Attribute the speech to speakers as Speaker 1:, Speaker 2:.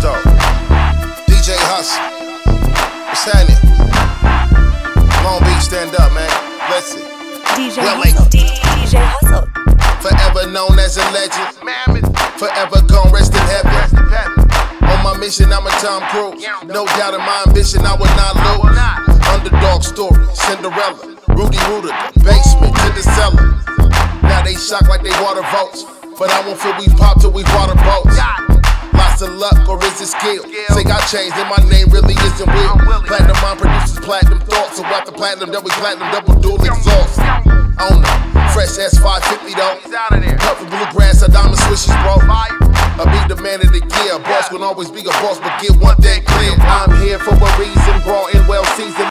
Speaker 1: Star. DJ Hustle. What's happening? Long Beach, stand up, man. Listen.
Speaker 2: DJ
Speaker 1: well,
Speaker 2: Hustle. DJ Hustle.
Speaker 1: Forever known as a legend. Forever gone, rest in heaven. On my mission, I'm a Tom Cruise. No doubt in my ambition, I would not lose. Underdog story, Cinderella. Rudy Rooter, basement to the cellar. Now they shock like they water votes. But I won't feel we pop till we water boats. Lots of luck or is it skill? Say I changed and my name really isn't weird. Platinum mind produces platinum thoughts. So after platinum, we platinum double dual exhaust. I don't know. Fresh S550 though. Purple bluegrass, a diamond swishes, bro. I'll be the man of the year. Boss will always be a boss, but get one thing clear. I'm here for a reason,